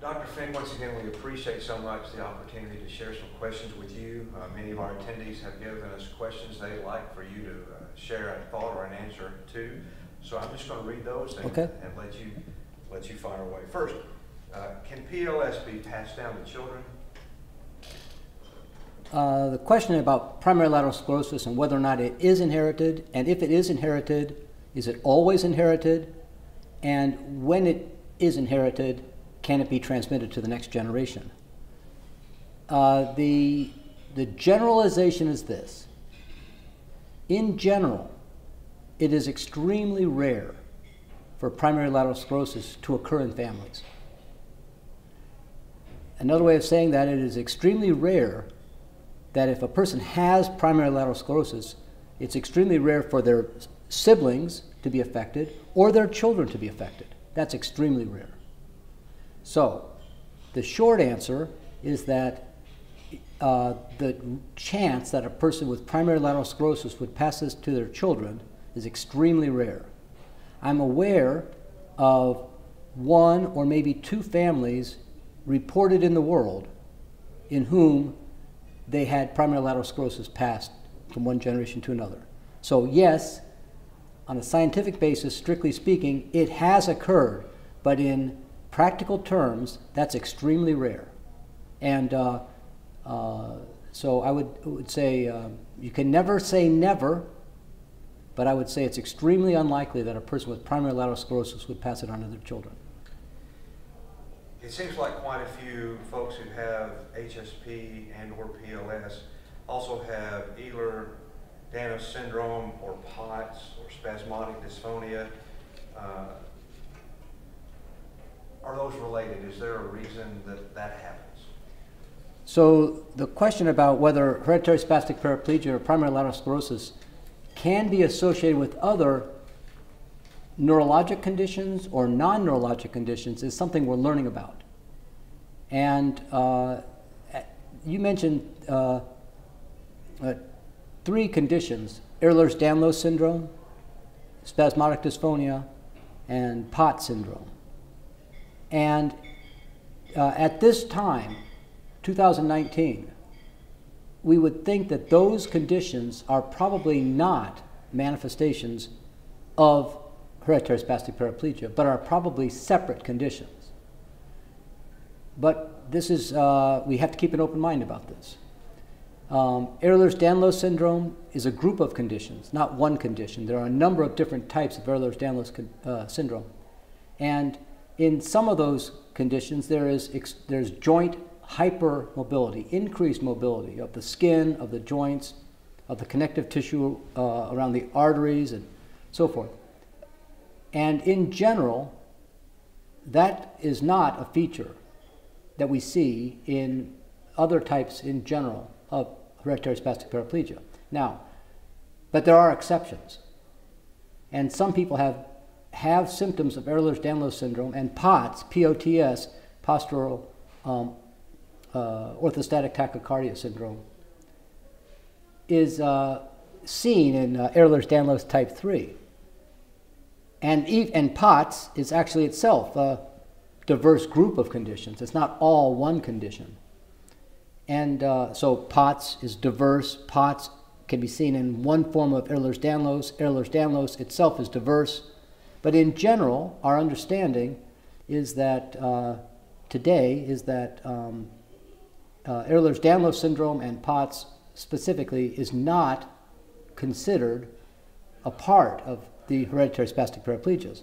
Dr. Fink, once again, we appreciate so much the opportunity to share some questions with you. Uh, many of our attendees have given us questions they'd like for you to uh, share a thought or an answer to. So I'm just going to read those and, Okay. and let you let you fire away. First, uh, can PLS be passed down to children? Uh, the question about primary lateral sclerosis and whether or not it is inherited, and if it is inherited, is it always inherited? And when it is inherited, can it be transmitted to the next generation? Uh, the, the generalization is this. In general, it is extremely rare for primary lateral sclerosis to occur in families. Another way of saying that it is extremely rare that if a person has primary lateral sclerosis, it's extremely rare for their siblings to be affected or their children to be affected. That's extremely rare. So, the short answer is that uh, the chance that a person with primary lateral sclerosis would pass this to their children is extremely rare. I'm aware of one or maybe two families reported in the world in whom they had primary lateral sclerosis passed from one generation to another. So, yes, on a scientific basis, strictly speaking, it has occurred, but in practical terms, that's extremely rare. And uh, uh, so I would, would say uh, you can never say never, but I would say it's extremely unlikely that a person with primary lateral sclerosis would pass it on to their children. It seems like quite a few folks who have HSP and or PLS also have Ehlers-Danlos syndrome or POTS or spasmodic dysphonia. Uh, are those related? Is there a reason that that happens? So the question about whether hereditary spastic paraplegia or primary lateral sclerosis can be associated with other neurologic conditions or non-neurologic conditions is something we're learning about. And uh, you mentioned uh, uh, three conditions, Ehlers-Danlos syndrome, spasmodic dysphonia, and POT syndrome. And uh, at this time, 2019, we would think that those conditions are probably not manifestations of hereditary spastic paraplegia, but are probably separate conditions. But this is, uh, we have to keep an open mind about this. Um, Ehlers-Danlos syndrome is a group of conditions, not one condition. There are a number of different types of Ehlers-Danlos uh, syndrome. And in some of those conditions, there is there's joint hypermobility, increased mobility of the skin, of the joints, of the connective tissue uh, around the arteries, and so forth. And in general, that is not a feature that we see in other types in general of hereditary spastic paraplegia. Now, but there are exceptions. And some people have, have symptoms of Ehlers-Danlos syndrome and POTS, P-O-T-S, postural um, uh, orthostatic tachycardia syndrome, is uh, seen in uh, Ehlers-Danlos type 3. And, and POTS is actually itself a diverse group of conditions. It's not all one condition. And uh, so POTS is diverse. POTS can be seen in one form of Ehlers-Danlos. Ehlers-Danlos itself is diverse. But in general, our understanding is that uh, today is that um, uh, Ehlers-Danlos syndrome and POTS specifically is not considered a part of the hereditary spastic paraplegias.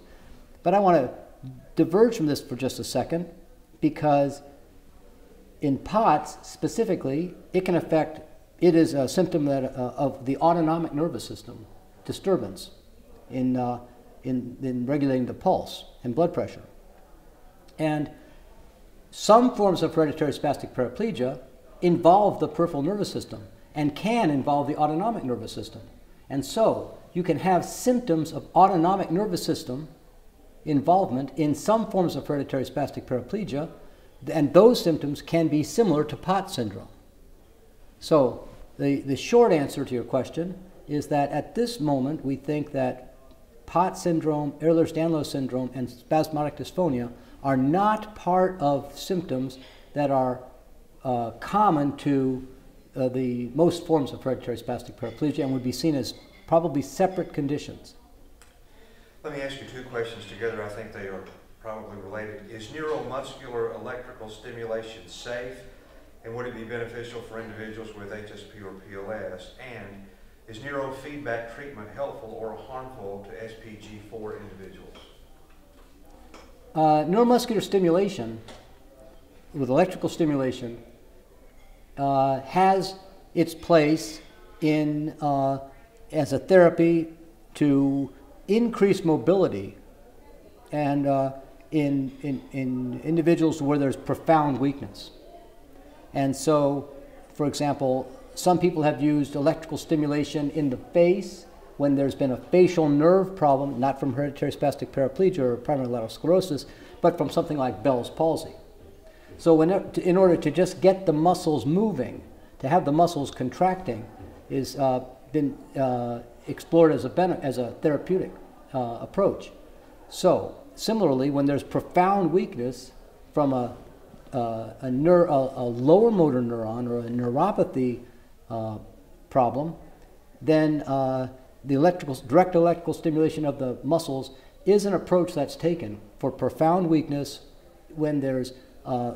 But I want to diverge from this for just a second because in POTS specifically, it can affect, it is a symptom that, uh, of the autonomic nervous system disturbance in, uh, in, in regulating the pulse and blood pressure. And some forms of hereditary spastic paraplegia involve the peripheral nervous system and can involve the autonomic nervous system. And so you can have symptoms of autonomic nervous system involvement in some forms of hereditary spastic paraplegia, and those symptoms can be similar to POT syndrome. So the, the short answer to your question is that at this moment we think that POT syndrome, Ehlers-Danlos syndrome, and spasmodic dysphonia are not part of symptoms that are uh, common to uh, the most forms of hereditary spastic paraplegia and would be seen as probably separate conditions. Let me ask you two questions together. I think they are probably related. Is neuromuscular electrical stimulation safe? And would it be beneficial for individuals with HSP or PLS? And is neurofeedback treatment helpful or harmful to SPG4 individuals? Uh, neuromuscular stimulation with electrical stimulation uh, has its place in uh, as a therapy to increase mobility and uh, in, in, in individuals where there's profound weakness. And so, for example, some people have used electrical stimulation in the face when there's been a facial nerve problem, not from hereditary spastic paraplegia or primary lateral sclerosis, but from something like Bell's palsy. So, in order to just get the muscles moving, to have the muscles contracting, is uh, been uh, explored as a, as a therapeutic uh, approach. So, similarly, when there's profound weakness from a, uh, a, a, a, lower motor neuron or a neuropathy uh, problem, then uh, the electrical, direct electrical stimulation of the muscles is an approach that's taken for profound weakness when there's a,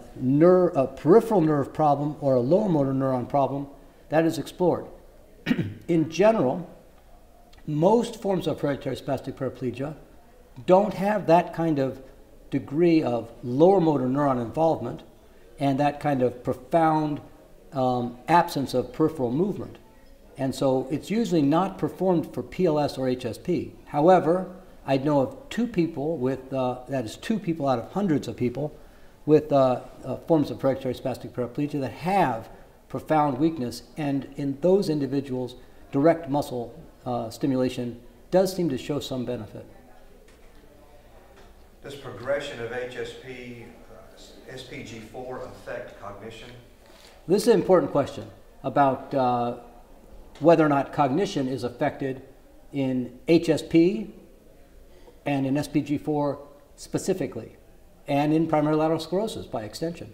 a peripheral nerve problem or a lower motor neuron problem that is explored. In general, most forms of hereditary spastic paraplegia don't have that kind of degree of lower motor neuron involvement and that kind of profound um, absence of peripheral movement. And so it's usually not performed for PLS or HSP. However, I know of two people with, uh, that is two people out of hundreds of people, with uh, uh, forms of hereditary spastic paraplegia that have profound weakness. And in those individuals, direct muscle uh, stimulation does seem to show some benefit. Does progression of HSP, uh, SPG4 affect cognition? This is an important question about uh, whether or not cognition is affected in HSP and in SPG4 specifically, and in primary lateral sclerosis by extension.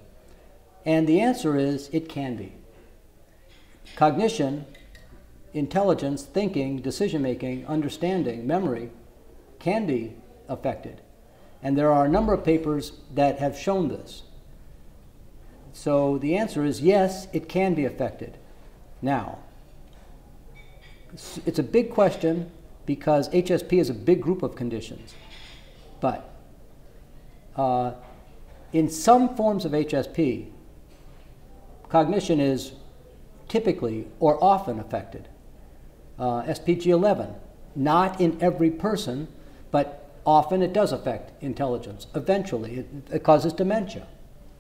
And the answer is it can be. Cognition intelligence, thinking, decision making, understanding, memory can be affected. And there are a number of papers that have shown this. So the answer is yes, it can be affected. Now, it's a big question because HSP is a big group of conditions. But uh, in some forms of HSP, cognition is typically or often affected uh, SPG 11. Not in every person, but often it does affect intelligence. Eventually, it, it causes dementia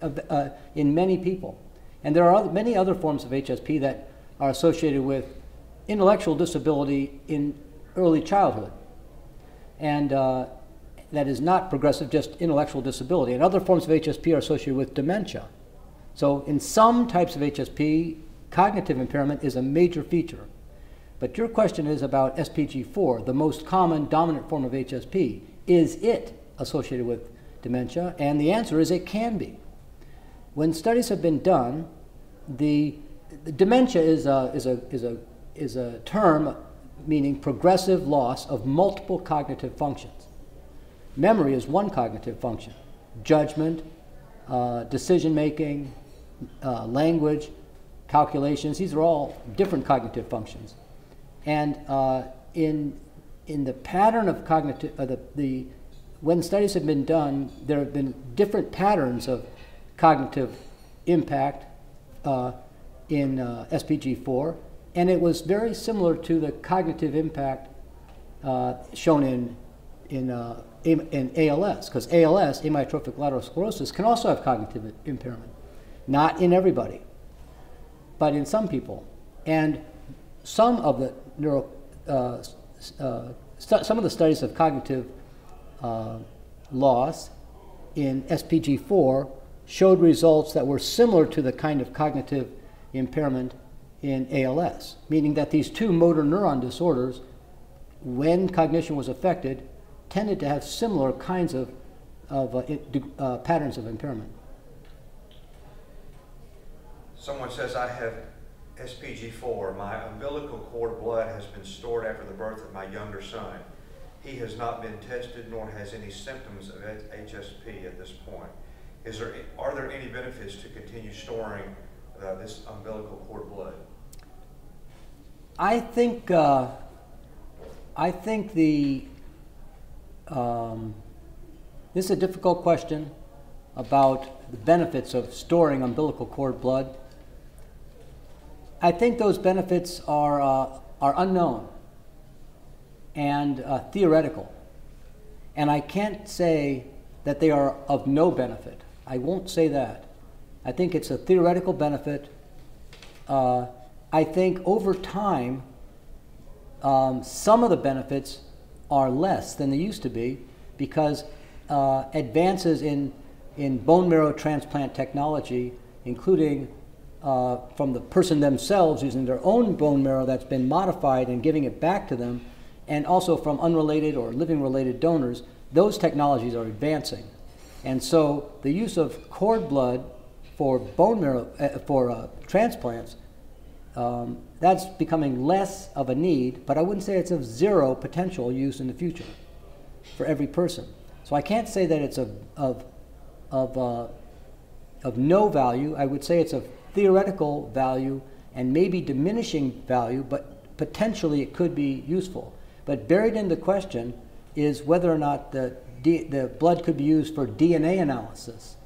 uh, in many people. And there are many other forms of HSP that are associated with intellectual disability in early childhood. And uh, that is not progressive, just intellectual disability. And other forms of HSP are associated with dementia. So, in some types of HSP, cognitive impairment is a major feature. But your question is about SPG4, the most common dominant form of HSP. Is it associated with dementia? And the answer is it can be. When studies have been done, the, the dementia is a, is, a, is, a, is a term meaning progressive loss of multiple cognitive functions. Memory is one cognitive function, judgment, uh, decision making, uh, language, calculations, these are all different cognitive functions. And uh, in, in the pattern of cognitive, uh, the, the, when studies have been done, there have been different patterns of cognitive impact uh, in uh, SPG4, and it was very similar to the cognitive impact uh, shown in, in, uh, in ALS, because ALS, amyotrophic lateral sclerosis, can also have cognitive impairment. Not in everybody, but in some people. And some of the neuro, uh, uh, some of the studies of cognitive loss in SPG4 showed results that were similar to the kind of cognitive impairment in ALS, meaning that these two motor neuron disorders, when cognition was affected, tended to have similar kinds of of uh, uh, patterns of impairment. Someone says, I have SPG4. My umbilical cord blood has been stored after the birth of my younger son. He has not been tested nor has any symptoms of HSP at this point. Is there, are there any benefits to continue storing uh, this umbilical cord blood? I think uh, I think the um, this is a difficult question about the benefits of storing umbilical cord blood. I think those benefits are uh, are unknown and uh, theoretical, and I can't say that they are of no benefit. I won't say that. I think it's a theoretical benefit. Uh, I think over time, um, some of the benefits are less than they used to be because uh, advances in, in bone marrow transplant technology, including uh, from the person themselves using their own bone marrow that's been modified and giving it back to them, and also from unrelated or living related donors, those technologies are advancing. And so the use of cord blood for bone marrow, uh, for uh, transplants um, that's becoming less of a need, but I wouldn't say it's of zero potential use in the future for every person. So I can't say that it's of, of, of, uh, of no value. I would say it's of theoretical value and maybe diminishing value, but potentially it could be useful. But buried in the question is whether or not the, D, the blood could be used for DNA analysis.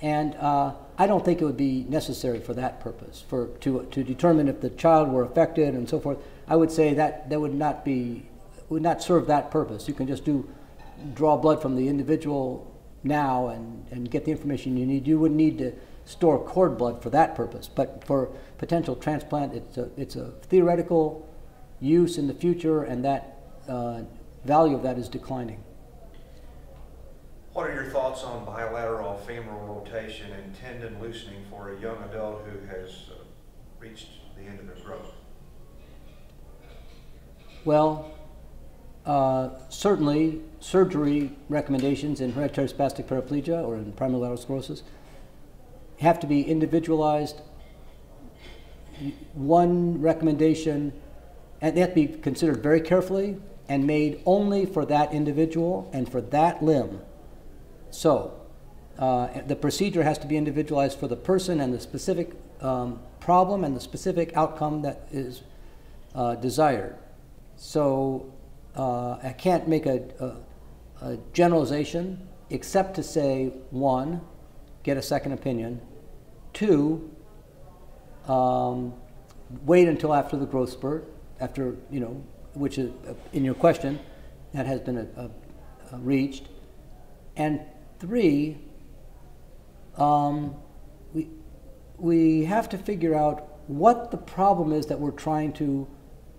And uh, I don't think it would be necessary for that purpose, for to, to determine if the child were affected and so forth. I would say that that would not be would not serve that purpose. You can just do draw blood from the individual now and, and get the information you need. You wouldn't need to store cord blood for that purpose. But for potential transplant, it's a, it's a theoretical use in the future, and that uh, value of that is declining. What are your thoughts on bilateral femoral rotation and tendon loosening for a young adult who has uh, reached the end of their growth? Well, uh, certainly surgery recommendations in hereditary spastic paraplegia or in primary lateral sclerosis have to be individualized. One recommendation, and they have to be considered very carefully and made only for that individual and for that limb so, uh, the procedure has to be individualized for the person and the specific um, problem and the specific outcome that is uh, desired. So, uh, I can't make a, a, a, generalization except to say one, get a second opinion, two, um, wait until after the growth spurt, after, you know, which is uh, in your question, that has been a, a, reached, and Three, um, we, we have to figure out what the problem is that we're trying to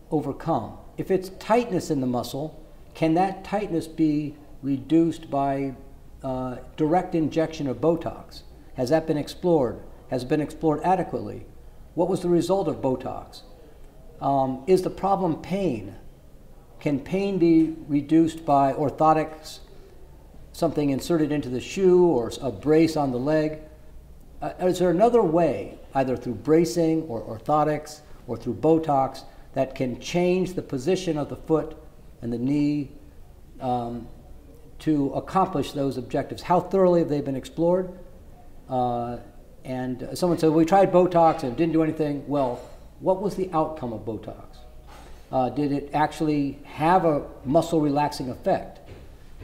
overcome. If it's tightness in the muscle, can that tightness be reduced by uh, direct injection of Botox? Has that been explored? Has it been explored adequately? What was the result of Botox? Um, is the problem pain? Can pain be reduced by orthotics something inserted into the shoe or a brace on the leg? Uh, is there another way, either through bracing or orthotics or through Botox, that can change the position of the foot and the knee um, to accomplish those objectives? How thoroughly have they been explored? Uh, and someone said, we tried Botox and didn't do anything. Well, what was the outcome of Botox? Uh, did it actually have a muscle relaxing effect?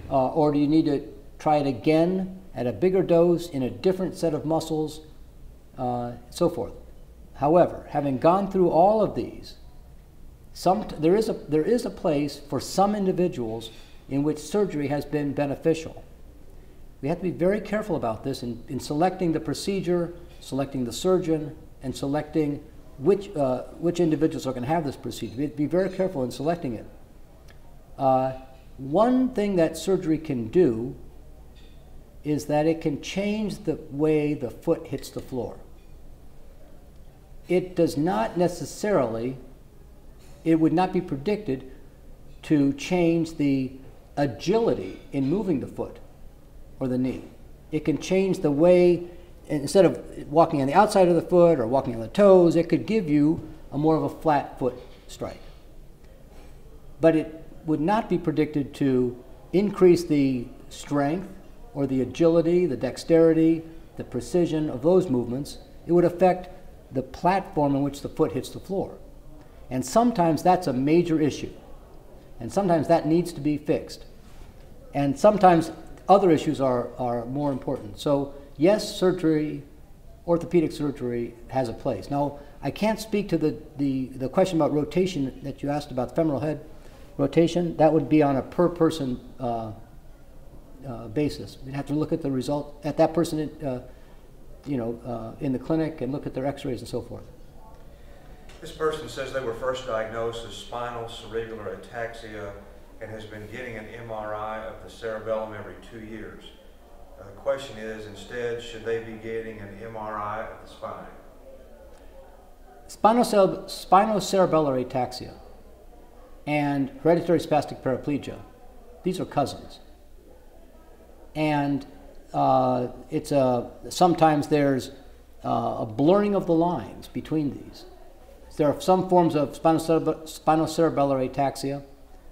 Uh, or do you need to try it again at a bigger dose in a different set of muscles, uh, so forth. However, having gone through all of these, some, there, is a, there is a place for some individuals in which surgery has been beneficial. We have to be very careful about this in, in selecting the procedure, selecting the surgeon, and selecting which, uh, which individuals are going to have this procedure. We'd be very careful in selecting it. Uh, one thing that surgery can do is that it can change the way the foot hits the floor. It does not necessarily, it would not be predicted to change the agility in moving the foot. or the knee. It can change the way, instead of walking on the outside of the foot or walking on the toes, it could give you a more of a flat foot strike. But it would not be predicted to increase the strength or the agility, the dexterity, the precision of those movements. It would affect the platform on which the foot hits the floor. And sometimes that's a major issue. And sometimes that needs to be fixed. And sometimes other issues are, are more important. So, yes, surgery, orthopedic surgery has a place. Now, I can't speak to the, the, the question about rotation that you asked about femoral head rotation. That would be on a per person uh, uh, basis. We'd have to look at the result at that person, uh, you know, uh, in the clinic and look at their X-rays and so forth. This person says they were first diagnosed as spinal cerebellar ataxia and has been getting an MRI of the cerebellum every two years. Uh, the question is, instead, should they be getting an MRI of the spine? Spinocere- spinocerebellar ataxia and hereditary spastic paraplegia, these are cousins. And uh, it's a, sometimes there's uh, a blurring of the lines between these. There are some forms of spinocereb- spinocerebellar ataxia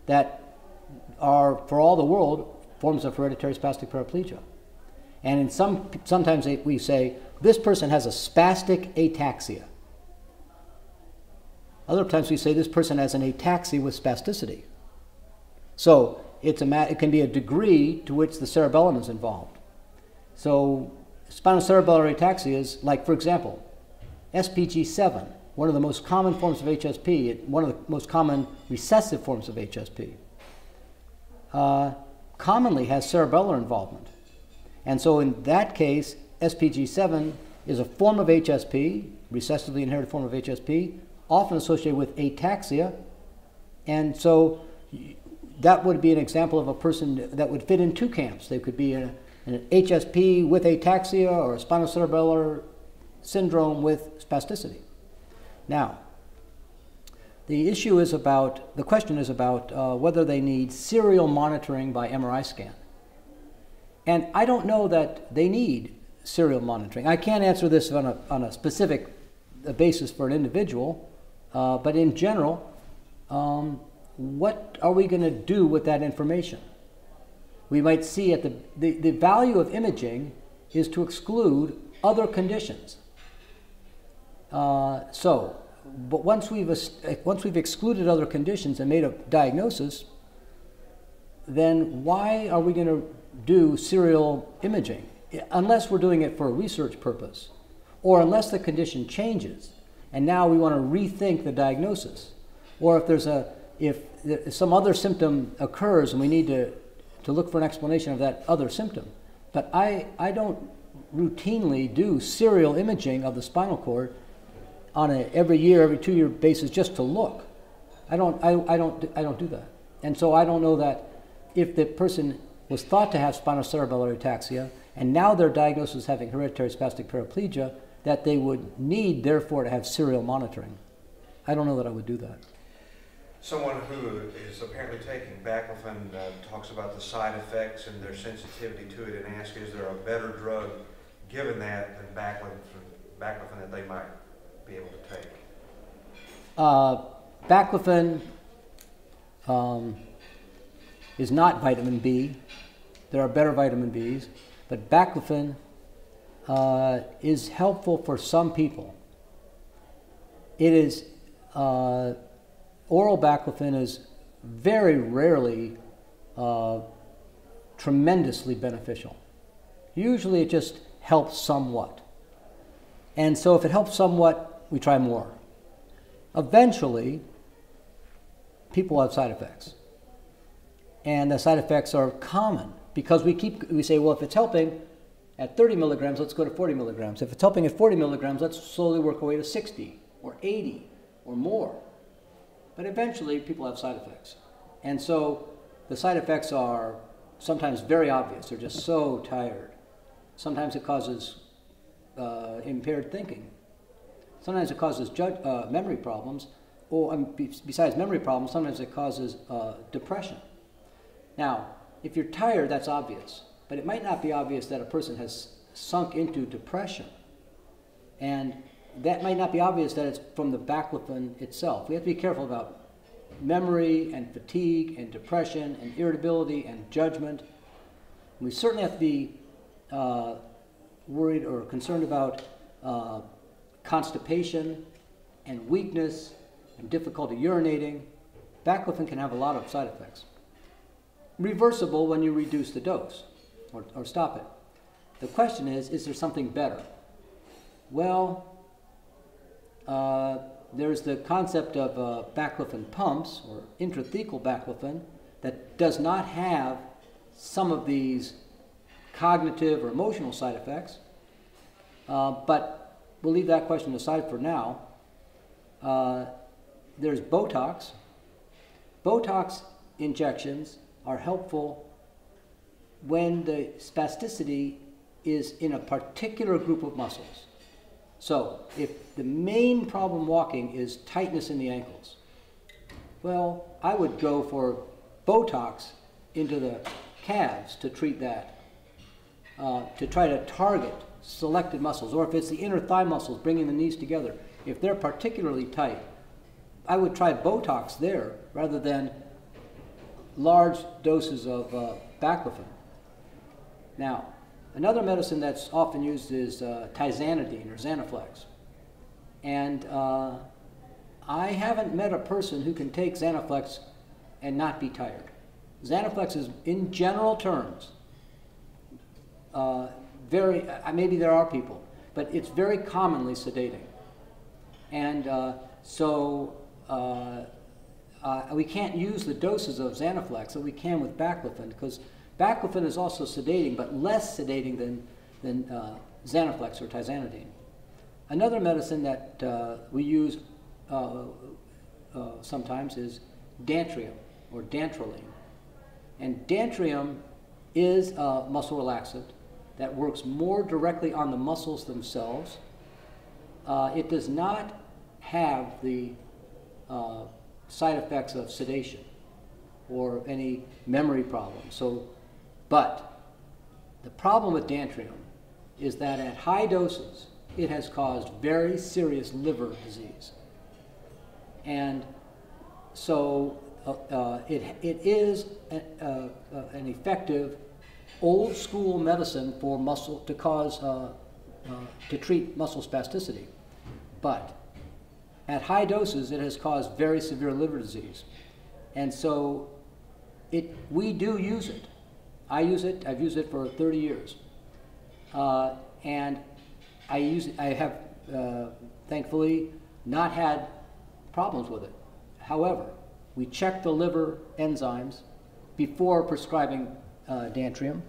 that are, for all the world, forms of hereditary spastic paraplegia. And in some, sometimes we say, this person has a spastic ataxia. Other times we say this person has an ataxia with spasticity. So it's a it can be a degree to which the cerebellum is involved. So spinocerebellar ataxia is like, for example, SPG7, one of the most common forms of HSP, one of the most common recessive forms of HSP, uh, commonly has cerebellar involvement. And so in that case, SPG7 is a form of HSP, recessively inherited form of HSP, often associated with ataxia. And so that would be an example of a person that would fit in two camps. They could be in a, an HSP with ataxia or a spinocerebellar syndrome with spasticity. Now, the issue is about, the question is about uh, whether they need serial monitoring by MRI scan. And I don't know that they need serial monitoring. I can't answer this on a, on a specific uh, basis for an individual, uh, but in general, um, what are we going to do with that information? We might see at the, the, the value of imaging is to exclude other conditions. Uh, so, but once we've, once we've excluded other conditions and made a diagnosis, then why are we going to do serial imaging? Unless we're doing it for a research purpose, or unless the condition changes and now we want to rethink the diagnosis, or if there's a if, some other symptom occurs and we need to to look for an explanation of that other symptom. But I I don't routinely do serial imaging of the spinal cord on a every year, every two year basis just to look. I don't, I, I don't, I don't do that. And so I don't know that if the person was thought to have spinocerebellar ataxia and now they're diagnosed as having hereditary spastic paraplegia, that they would need, therefore, to have serial monitoring. I don't know that I would do that. Someone who is apparently taking baclofen uh, talks about the side effects and their sensitivity to it and asks, is there a better drug given that than baclofen, baclofen that they might be able to take? Uh, baclofen um, is not vitamin B. There are better vitamin Bs, but baclofen uh, is helpful for some people. It is uh, oral baclofen is very rarely uh, tremendously beneficial. Usually, it just helps somewhat. And so, if it helps somewhat, we try more. Eventually, people have side effects. And the side effects are common because we keep, we say, well, if it's helping at 30 milligrams, let's go to 40 milligrams. If it's helping at 40 milligrams, let's slowly work our way to 60 or 80 or more. But eventually, people have side effects. And so the side effects are sometimes very obvious. They're just so tired. Sometimes it causes uh, impaired thinking. Sometimes it causes uh, memory problems, or um, besides memory problems, sometimes it causes uh, depression. Now, if you're tired, that's obvious. but it might not be obvious that a person has sunk into depression. And that might not be obvious that it's from the baclofen itself. We have to be careful about memory and fatigue and depression and irritability and judgment. We certainly have to be uh, worried or concerned about uh, constipation and weakness and difficulty urinating. Baclofen can have a lot of side effects. Reversible when you reduce the dose or, or stop it. The question is is there something better? Well, uh, there's the concept of uh, baclofen pumps or intrathecal baclofen that does not have some of these cognitive or emotional side effects. Uh, but we'll leave that question aside for now. Uh, there's Botox. Botox injections are helpful when the spasticity is in a particular group of muscles. So, if the main problem walking is tightness in the ankles, well, I would go for Botox into the calves to treat that, uh, to try to target selected muscles. Or if it's the inner thigh muscles bringing the knees together, if they're particularly tight, I would try Botox there rather than large doses of uh, baclofen. Now, Another medicine that's often used is uh, tizanidine or Zanaflex. And uh, I haven't met a person who can take Zanaflex and not be tired. Zanaflex is, in general terms, uh, very, uh, maybe there are people, but it's very commonly sedating. And uh, so uh, we can't use the doses of Zanaflex that we can with baclofen because Baclofen is also sedating, but less sedating than, than uh, Zanaflex or tizanidine. Another medicine that uh, we use uh, uh sometimes is dantrium or dantrolene. And dantrium is a muscle relaxant that works more directly on the muscles themselves. Uh, it does not have the side effects of sedation or any memory problems. So but the problem with dantrium is that at high doses, it has caused very serious liver disease. And so uh, uh, it, it is a, uh, an effective old school medicine for muscle to cause, uh, uh, to treat muscle spasticity. But at high doses, it has caused very severe liver disease. And so it, we do use it I use it. I've used it for 30 years, uh, and I use. I have, uh, thankfully, not had problems with it. However, we check the liver enzymes before prescribing uh, Dantrium.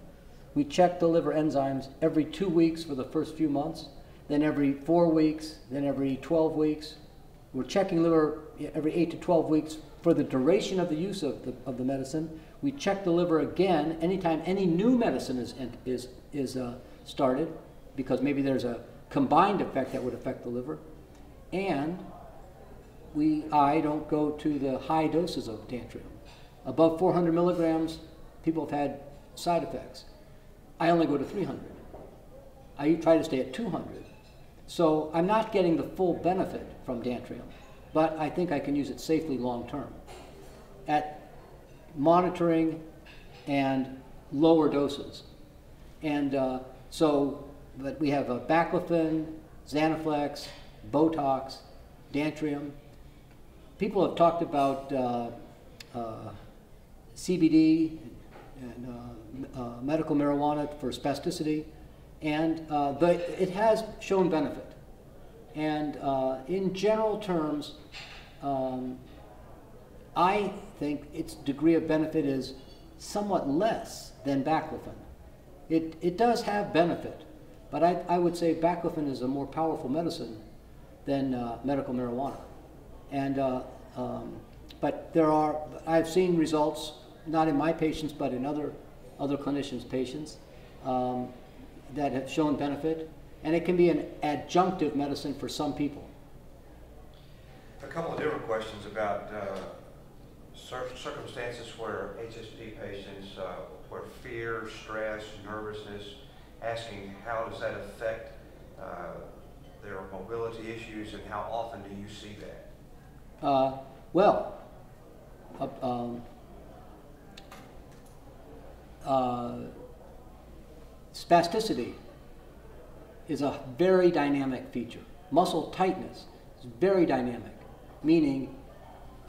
We check the liver enzymes every two weeks for the first few months, then every four weeks, then every 12 weeks. We're checking liver every 8 to 12 weeks for the duration of the use of the, of the medicine we check the liver again anytime any new medicine is, is, is uh, started, because maybe there's a combined effect that would affect the liver. And we, I don't go to the high doses of Dantrium. Above 400 milligrams, people have had side effects. I only go to 300. I try to stay at 200. So I'm not getting the full benefit from Dantrium, but I think I can use it safely long term. At monitoring and lower doses. And uh, so, but we have a baclofen, Zanaflex, Botox, Dantrium. People have talked about uh, uh, CBD and uh, uh, medical marijuana for spasticity, and uh, it has shown benefit. And in general terms, um, I think its degree of benefit is somewhat less than baclofen. It, it does have benefit, but I, I would say baclofen is a more powerful medicine than uh, medical marijuana. And, uh, um, but there are, I've seen results, not in my patients, but in other, other clinicians' patients, um, that have shown benefit. And it can be an adjunctive medicine for some people. A couple of different questions about uh, circumstances where HSP patients uh, what fear, stress, nervousness, asking how does that affect uh, their mobility issues and how often do you see that? Uh, well, uh, um, uh, spasticity is a very dynamic feature. Muscle tightness is very dynamic, meaning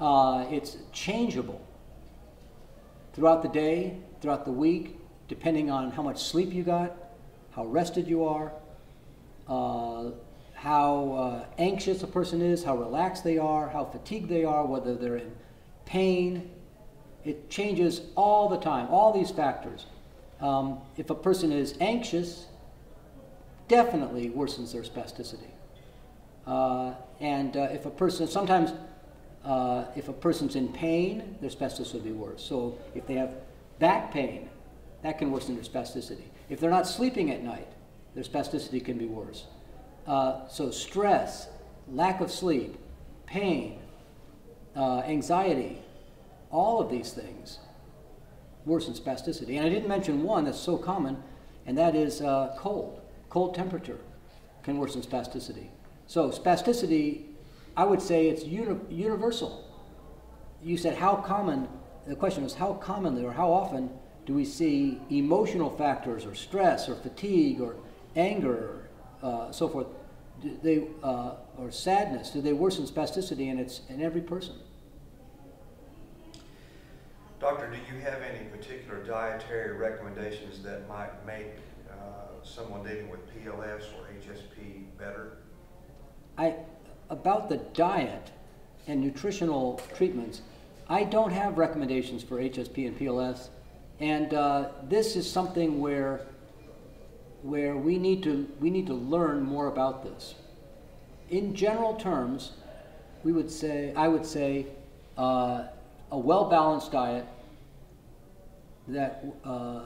uh, it's changeable throughout the day, throughout the week, depending on how much sleep you got, how rested you are, uh, how uh, anxious a person is, how relaxed they are, how fatigued they are, whether they're in pain. It changes all the time, all these factors. Um, if a person is anxious, definitely worsens their spasticity. Uh, and uh, if a person, sometimes uh, if a person's in pain, their spasticity will be worse. So if they have back pain, that can worsen their spasticity. If they're not sleeping at night, their spasticity can be worse. Uh, so stress, lack of sleep, pain, uh, anxiety, all of these things worsen spasticity. And I didn't mention one that's so common, and that is uh, cold. Cold temperature can worsen spasticity. So spasticity, I would say it's uni- universal. You said how common, the question was how commonly or how often do we see emotional factors or stress or fatigue or anger, uh, so forth, do they, uh, or sadness, do they worsen spasticity and it's in every person? Doctor, do you have any particular dietary recommendations that might make uh, someone dealing with PLS or HSP better? I, about the diet and nutritional treatments, I don't have recommendations for HSP and PLS, and uh, this is something where where we need to we need to learn more about this. In general terms, we would say I would say uh, a well balanced diet that uh,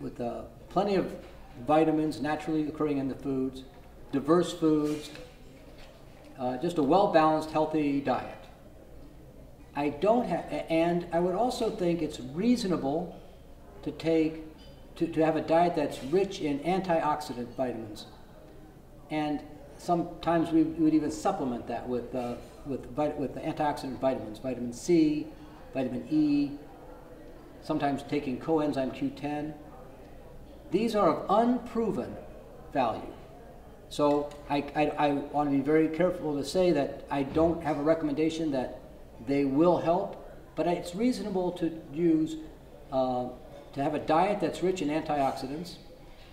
with uh, plenty of vitamins naturally occurring in the foods, diverse foods, uh, just a well balanced, healthy diet. I don't have, and I would also think it's reasonable to take, to, to have a diet that's rich in antioxidant vitamins. And sometimes we, we would even supplement that with, with, with antioxidant vitamins, vitamin C, vitamin E, sometimes taking coenzyme Q10. These are of unproven value. So I, I, I want to be very careful to say that I don't have a recommendation that they will help, but it's reasonable to use, uh, to have a diet that's rich in antioxidants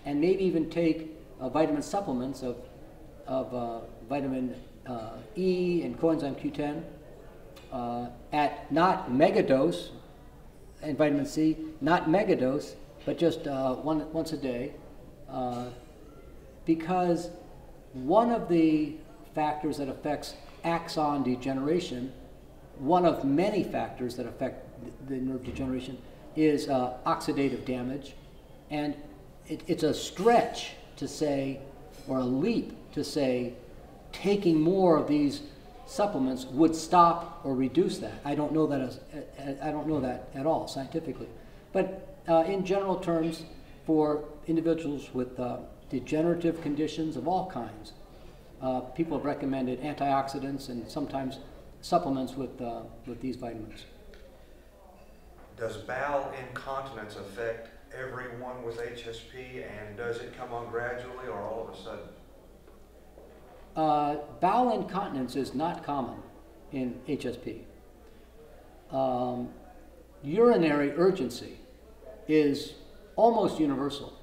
and maybe even take uh, vitamin supplements of, of uh, vitamin uh, E and coenzyme Q10 uh, at not megadose, and vitamin C, not megadose, but just uh, one, once a day, because one of the factors that affects axon degeneration one of many factors that affect the, nerve degeneration is uh, oxidative damage. And it, it's a stretch to say, or a leap to say, taking more of these supplements would stop or reduce that. I don't know that as, I don't know that at all scientifically. But uh, in general terms, for individuals with uh, degenerative conditions of all kinds, uh, people have recommended antioxidants and sometimes supplements with, uh, with these vitamins. Does bowel incontinence affect everyone with HSP and does it come on gradually or all of a sudden? Uh, bowel incontinence is not common in HSP. Um, urinary urgency is almost universal.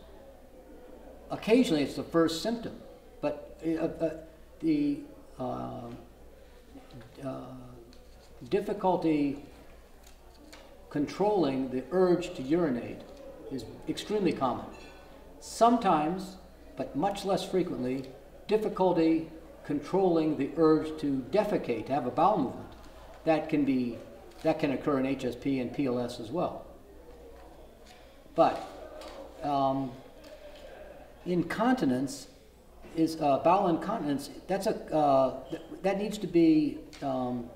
Occasionally, it's the first symptom, but uh, uh, the uh, uh, difficulty controlling the urge to urinate is extremely common. Sometimes, but much less frequently, difficulty controlling the urge to defecate, to have a bowel movement. That can be that can occur in HSP and PLS as well. But um, incontinence is uh, bowel incontinence. That's a uh, th- that needs to be um,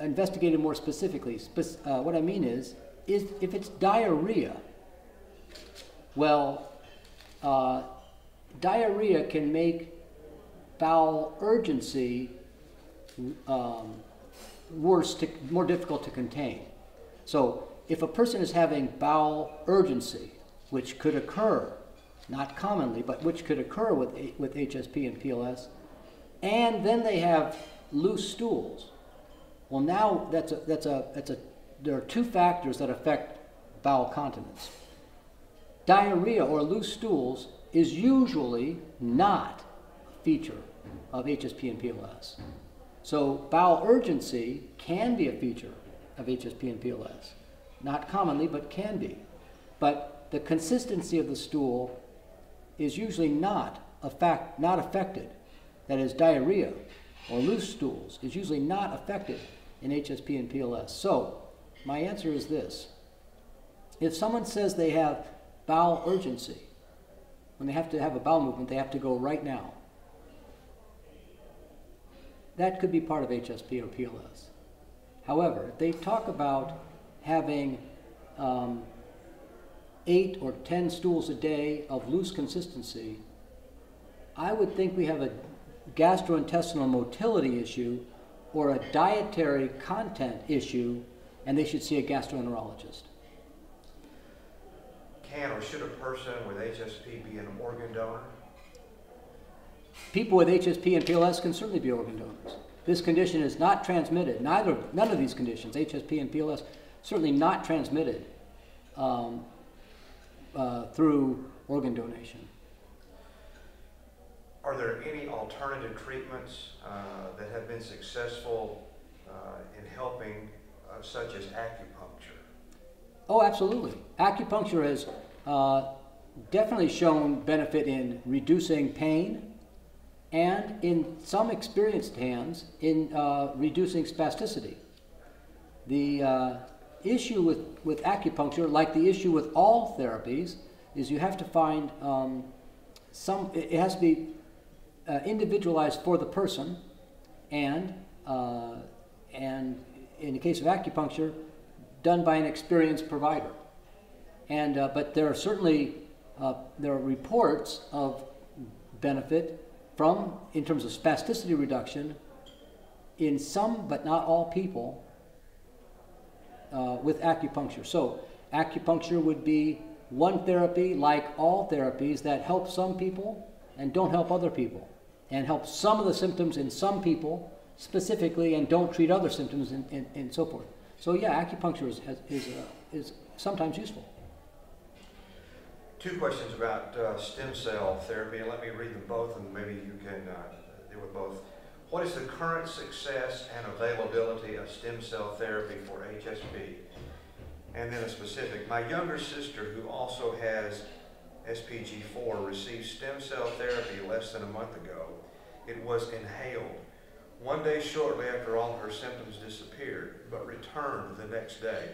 investigated more specifically. Spe- uh, what I mean is, is, if it's diarrhea, well, uh, diarrhea can make bowel urgency um, worse, to, more difficult to contain. So, if a person is having bowel urgency, which could occur, not commonly, but which could occur with, with HSP and PLS, and then they have loose stools, well, now that's a, that's a, that's a, there are two factors that affect bowel continence. Diarrhea or loose stools is usually not feature of HSP and PLS. So bowel urgency can be a feature of HSP and PLS. Not commonly, but can be. But the consistency of the stool is usually not, a fact, not affected. That is, diarrhea or loose stools is usually not affected in HSP and PLS. So, my answer is this. If someone says they have bowel urgency, when they have to have a bowel movement, they have to go right now. That could be part of HSP or PLS. However, they talk about having um, eight or ten stools a day of loose consistency, I would think we have a gastrointestinal motility issue or a dietary content issue, and they should see a gastroenterologist. Can or should a person with HSP be an organ donor? People with HSP and PLS can certainly be organ donors. This condition is not transmitted. Neither, none of these conditions, HSP and PLS, certainly not transmitted um, uh, through organ donation. Are there any alternative treatments uh, that have been successful uh, in helping, uh, such as acupuncture? Oh, absolutely. Acupuncture has uh, definitely shown benefit in reducing pain and, in some experienced hands, in uh, reducing spasticity. The uh, issue with, with acupuncture, like the issue with all therapies, is you have to find um, some, it has to be uh, individualized for the person, and uh, and in the case of acupuncture, done by an experienced provider. And uh, but there are certainly uh, there are reports of benefit from in terms of spasticity reduction in some but not all people uh, with acupuncture. So acupuncture would be one therapy like all therapies that help some people and don't help other people and help some of the symptoms in some people specifically and don't treat other symptoms and, and, and so forth. So yeah, acupuncture is, is, uh, is sometimes useful. Two questions about uh, stem cell therapy, and let me read them both, and maybe you can uh, deal with both. What is the current success and availability of stem cell therapy for HSP? And then a specific, my younger sister, who also has SPG4 received stem cell therapy less than a month ago. It was inhaled. One day shortly after all her symptoms disappeared, but returned the next day.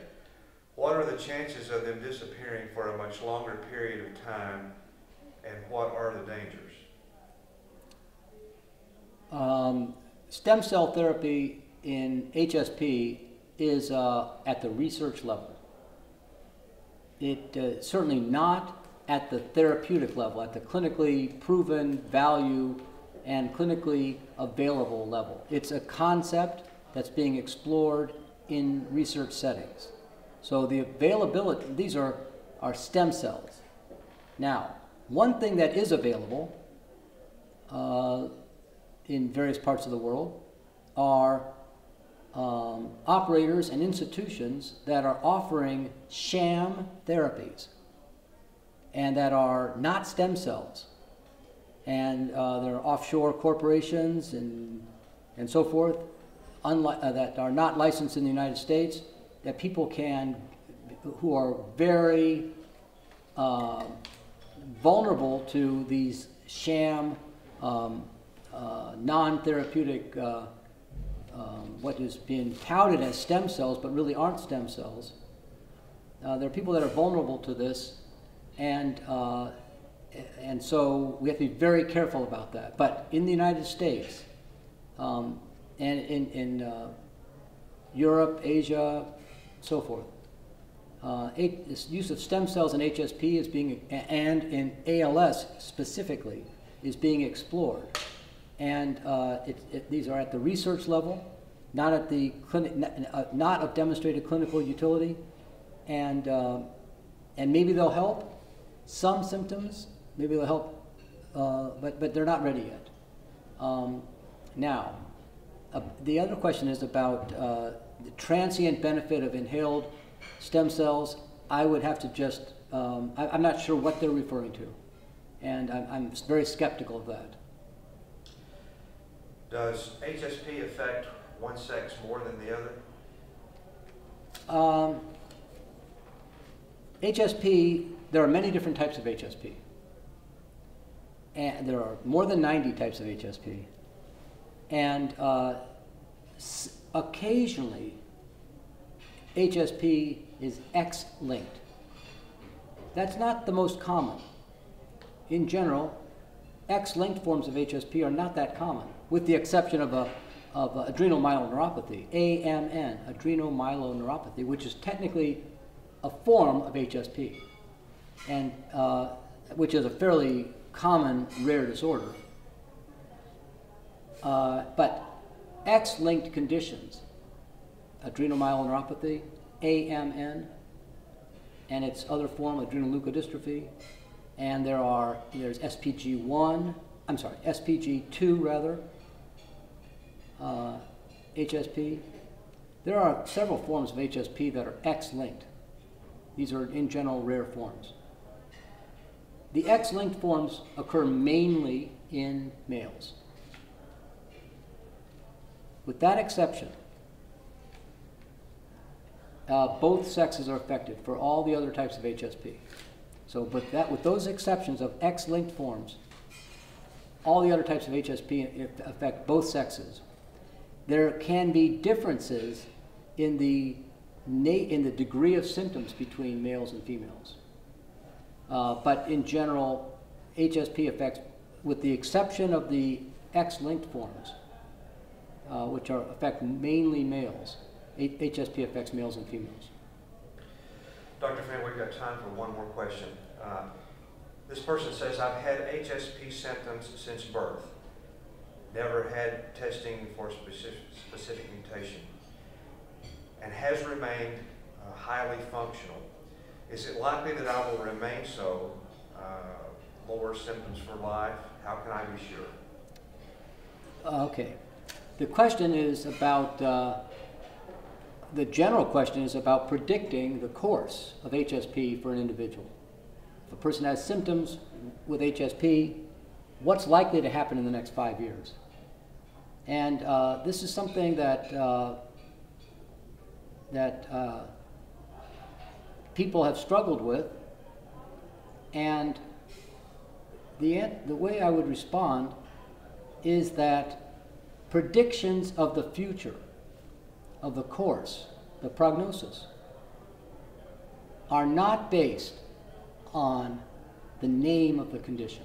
What are the chances of them disappearing for a much longer period of time, and what are the dangers? Um, stem cell therapy in HSP is uh, at the research level. It uh, certainly not at the therapeutic level, at the clinically proven value and clinically available level. It's a concept that's being explored in research settings. So the availability, these are, are stem cells. Now, one thing that is available uh, in various parts of the world are um, operators and institutions that are offering sham therapies and that are not stem cells. And uh, there are offshore corporations and, and so forth uh, that are not licensed in the United States that people can, who are very uh, vulnerable to these sham, um, uh, non therapeutic, uh, um, what is being touted as stem cells but really aren't stem cells. Uh, there are people that are vulnerable to this and, uh, and so we have to be very careful about that. But in the United States, um, and in, in uh, Europe, Asia, so forth, uh, use of stem cells in HSP is being, and in ALS specifically, is being explored. And uh, it, it, these are at the research level, not at the clinic, uh, not of demonstrated clinical utility, and uh, and maybe they'll help some symptoms. Maybe they'll help, uh, but but they're not ready yet. Um, now, uh, the other question is about the transient benefit of inhaled stem cells. I would have to just, um, I, I'm not sure what they're referring to, and I'm, I'm very skeptical of that. Does HSP affect one sex more than the other? Um, HSP, there are many different types of HSP. And there are more than 90 types of HSP. And uh, occasionally, HSP is X linked. That's not the most common. In general, X linked forms of HSP are not that common, with the exception of, a, of a adrenomyeloneuropathy, AMN, adrenomyeloneuropathy, which is technically a form of HSP, and uh, which is a fairly common rare disorder. Uh, but X linked conditions, adrenomyeloneuropathy, AMN, and its other form, adrenoleukodystrophy, and there are there's SPG1, I'm sorry, SPG2 rather, uh, HSP. There are several forms of HSP that are X-linked. These are in general rare forms. The X-linked forms occur mainly in males. With that exception, uh, both sexes are affected for all the other types of HSP. So, but that, with those exceptions of X-linked forms, all the other types of HSP affect both sexes. There can be differences in the in the degree of symptoms between males and females. Uh, but in general, HSP affects, with the exception of the X-linked forms, uh, which are affect mainly males. HSP affects males and females. Dr. Fink, we've got time for one more question. Uh, This person says, I've had HSP symptoms since birth. Never had testing for specific, specific mutation. And has remained uh, highly functional. Is it likely that I will remain so? Uh, Lower symptoms for life? How can I be sure? Uh, Okay. The question is about, uh, the general question is about predicting the course of HSP for an individual. If a person has symptoms with HSP, what's likely to happen in the next five years? And uh, this is something that, uh, that uh, people have struggled with. And the, the way I would respond is that predictions of the future, of the course, the prognosis, are not based on the name of the condition.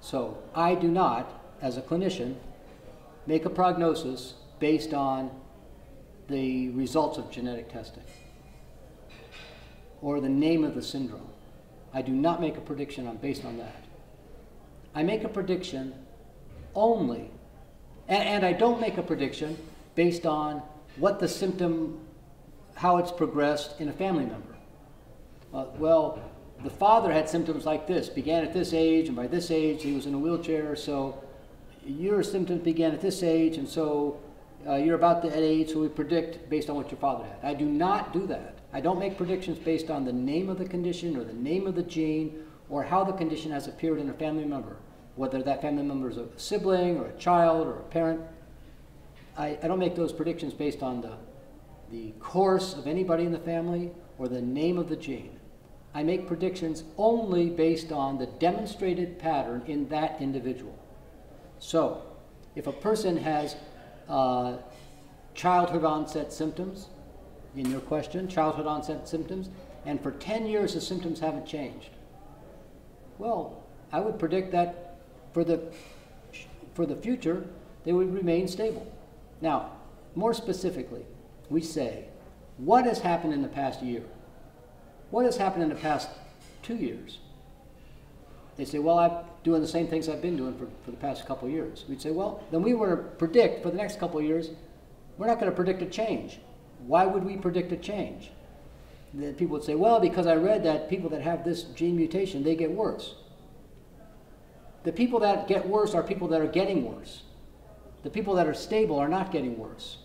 So I do not, as a clinician, make a prognosis based on the results of genetic testing or the name of the syndrome. I do not make a prediction on, based on that. I make a prediction only, and, and I don't make a prediction based on what the symptom, how it's progressed in a family member. Uh, well, the father had symptoms like this, began at this age, and by this age he was in a wheelchair, so your symptoms began at this age, and so uh, you're about that age, so we predict based on what your father had. I do not do that. I don't make predictions based on the name of the condition or the name of the gene or how the condition has appeared in a family member, whether that family member is a sibling or a child or a parent. I, I don't make those predictions based on the, the course of anybody in the family or the name of the gene. I make predictions only based on the demonstrated pattern in that individual. So, if a person has uh, childhood onset symptoms, in your question, childhood onset symptoms, and for 10 years the symptoms haven't changed, well, I would predict that for the, for the future they would remain stable. Now, more specifically, we say what has happened in the past year? What has happened in the past two years? They say, well, I'm doing the same things I've been doing for, for the past couple of years. We'd say, well, then we want to predict for the next couple of years, we're not going to predict a change. Why would we predict a change? Then people would say, well, because I read that people that have this gene mutation, they get worse. The people that get worse are people that are getting worse. The people that are stable are not getting worse.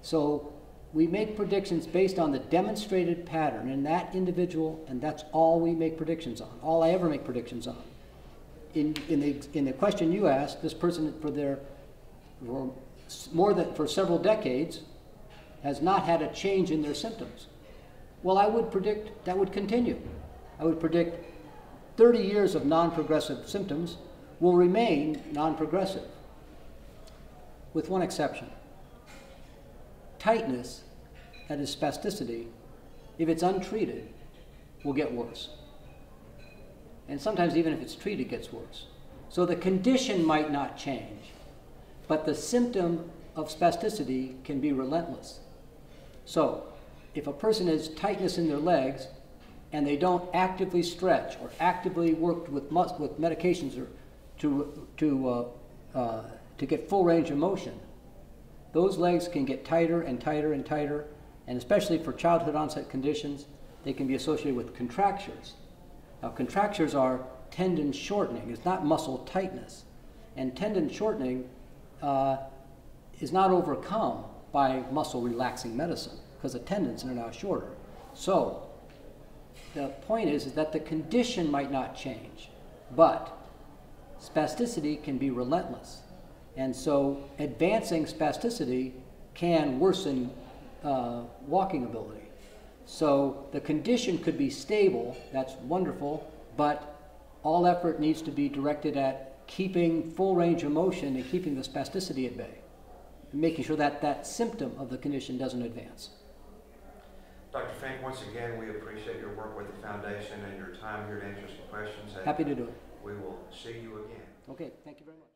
So we make predictions based on the demonstrated pattern in that individual, and that's all we make predictions on, all I ever make predictions on. In, in, the, in the question you asked, this person for their, for more than, for several decades, has not had a change in their symptoms. Well, I would predict that would continue. I would predict 30 years of non-progressive symptoms will remain non-progressive, with one exception tightness, that is spasticity, if it's untreated, will get worse. And sometimes, even if it's treated, it gets worse. So the condition might not change, but the symptom of spasticity can be relentless. So, if a person has tightness in their legs and they don't actively stretch or actively work with, with medications or to, to, uh, uh, to get full range of motion, those legs can get tighter and tighter and tighter, and especially for childhood onset conditions, they can be associated with contractures. Now, contractures are tendon shortening, it's not muscle tightness. And tendon shortening uh, is not overcome by muscle relaxing medicine because the tendons are now shorter. So, the point is, is that the condition might not change, but spasticity can be relentless. And so advancing spasticity can worsen uh, walking ability. So the condition could be stable, that's wonderful, but all effort needs to be directed at keeping full range of motion and keeping the spasticity at bay, making sure that that symptom of the condition doesn't advance. Dr. Fink, once again, we appreciate your work with the foundation and your time here to answer some questions. Happy to do it. We will see you again. Okay, thank you very much.